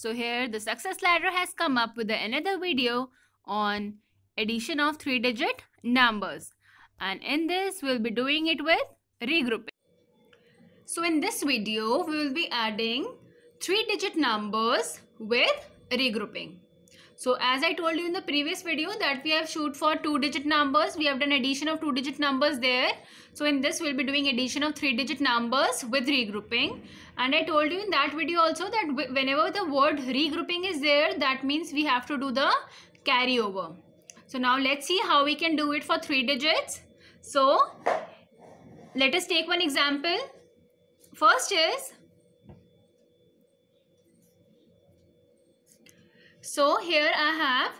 So here the success ladder has come up with another video on addition of three digit numbers and in this we'll be doing it with regrouping. So in this video we will be adding three digit numbers with regrouping. So as I told you in the previous video that we have shoot for two digit numbers. We have done addition of two digit numbers there. So in this we'll be doing addition of three digit numbers with regrouping. And I told you in that video also that whenever the word regrouping is there that means we have to do the carryover. So now let's see how we can do it for three digits. So let us take one example. First is So here I have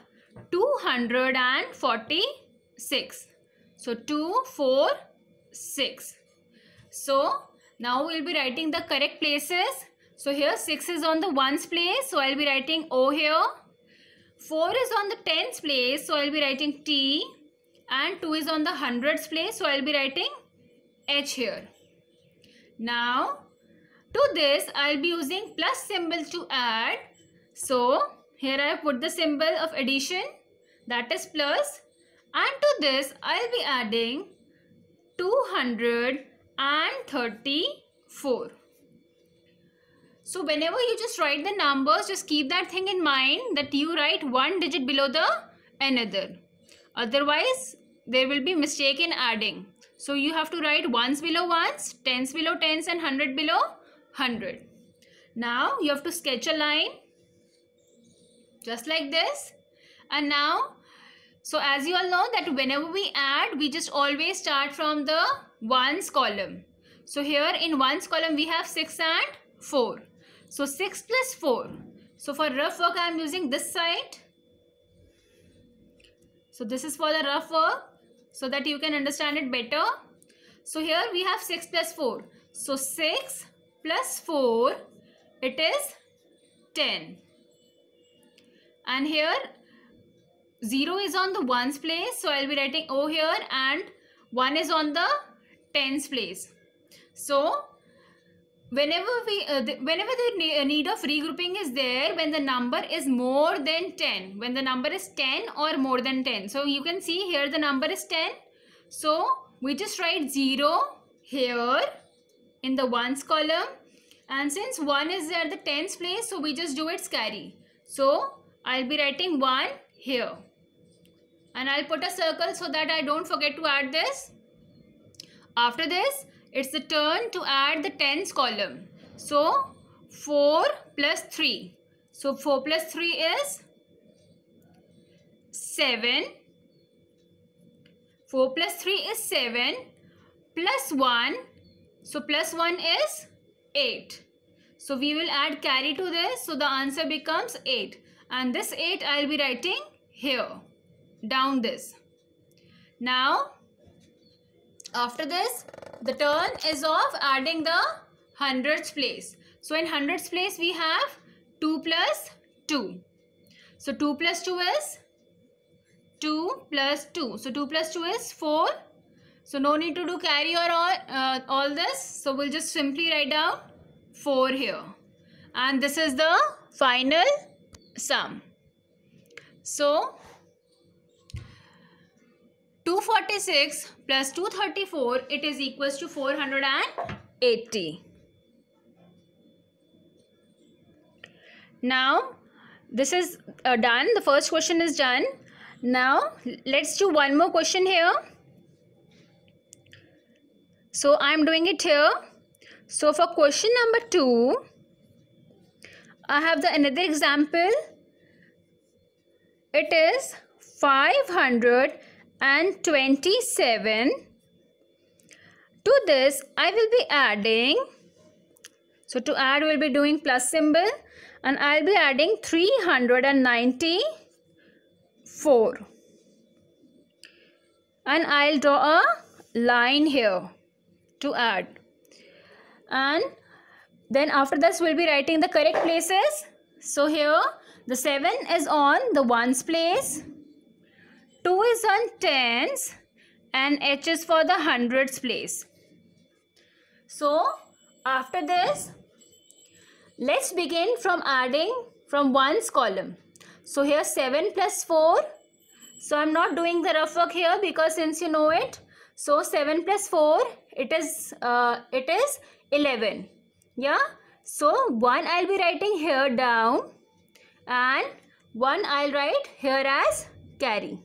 246. So 2, 4, 6. So now we'll be writing the correct places. So here 6 is on the ones place. So I'll be writing O here. 4 is on the tens place. So I'll be writing T. And 2 is on the hundreds place. So I'll be writing H here. Now to this I'll be using plus symbol to add. So here I have put the symbol of addition that is plus and to this I'll be adding 234. So whenever you just write the numbers just keep that thing in mind that you write one digit below the another. Otherwise there will be mistake in adding. So you have to write ones below ones, tens below tens and hundred below hundred. Now you have to sketch a line just like this. And now so as you all know that whenever we add we just always start from the ones column. So here in ones column we have 6 and 4 so 6 plus 4 so for rough work I am using this side. So this is for the rough work so that you can understand it better. So here we have 6 plus 4 so 6 plus 4 it is 10 and here 0 is on the ones place so I'll be writing O here and 1 is on the tens place. So whenever we uh, the, whenever the uh, need of regrouping is there when the number is more than 10 when the number is 10 or more than 10 so you can see here the number is 10 so we just write 0 here in the ones column. And since 1 is at the tens place so we just do its carry so I'll be writing 1 here. And I'll put a circle so that I don't forget to add this. After this, it's the turn to add the tens column. So, 4 plus 3. So, 4 plus 3 is 7. 4 plus 3 is 7 plus 1. So, plus 1 is 8. So, we will add carry to this. So, the answer becomes 8 and this 8 I'll be writing here down this. Now after this the turn is of adding the hundreds place. So in hundreds place we have 2 plus 2. So 2 plus 2 is 2 plus 2. So 2 plus 2 is 4. So no need to do carry or all, uh, all this. So we'll just simply write down 4 here. And this is the final sum. So, 246 plus 234 it is equals to 480. Now, this is uh, done. The first question is done. Now, let's do one more question here. So, I am doing it here. So, for question number 2, I have the another example. It is 527. To this, I will be adding. So to add, we'll be doing plus symbol. And I'll be adding 394. And I'll draw a line here to add. And then after this, we'll be writing the correct places. So here, the 7 is on the ones place. 2 is on tens. And H is for the hundreds place. So, after this, let's begin from adding from 1's column. So here 7 plus 4. So I'm not doing the rough work here because since you know it. So 7 plus 4 it is uh, it is 11. Yeah. So 1 I'll be writing here down and 1 I'll write here as carry.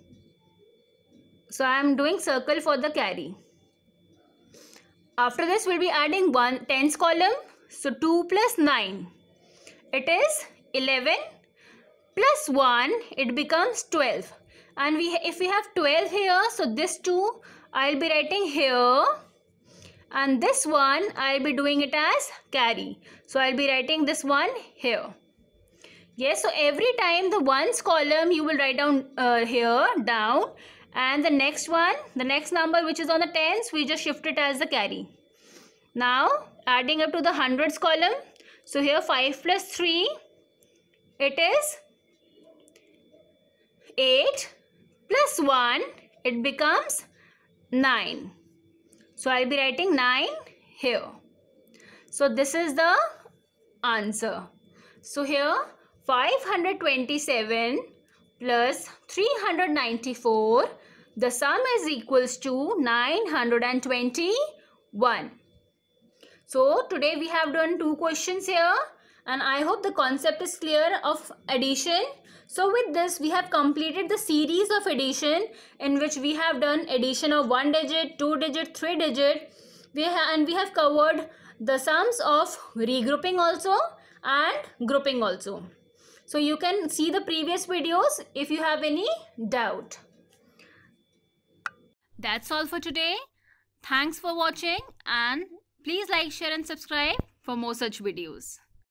So I am doing circle for the carry. After this we'll be adding one tens column. So 2 plus 9. It is 11 plus 1 it becomes 12 and we if we have 12 here so this 2 I'll be writing here and this one I'll be doing it as carry so I'll be writing this one here yes so every time the ones column you will write down uh, here down and the next one the next number which is on the tens we just shift it as the carry. Now adding up to the hundreds column so here 5 plus 3 it is 8 plus 1 it becomes 9 so I'll be writing 9 here. So this is the answer. So here 527 plus 394 the sum is equals to 921 so today we have done two questions here and I hope the concept is clear of addition. So with this we have completed the series of addition in which we have done addition of one digit, two digit, three digit we and we have covered the sums of regrouping also and grouping also. So you can see the previous videos if you have any doubt. That's all for today. Thanks for watching and please like, share and subscribe for more such videos.